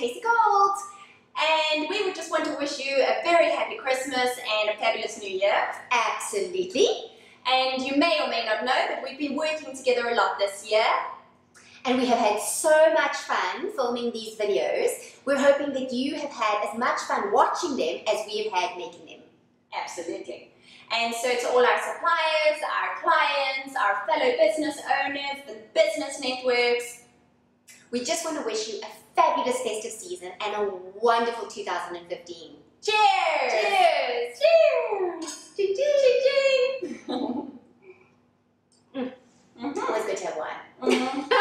Tracy Gold. And we would just want to wish you a very happy Christmas and a fabulous new year. Absolutely. And you may or may not know, but we've been working together a lot this year. And we have had so much fun filming these videos. We're hoping that you have had as much fun watching them as we have had making them. Absolutely. And so to all our suppliers, our clients, our fellow business owners, the business networks, we just want to wish you a fabulous festive season and a wonderful 2015. Cheers! Cheers! Cheers! Cheers! Cheers! ching, Always mm-hmm. good to have one. Mm -hmm.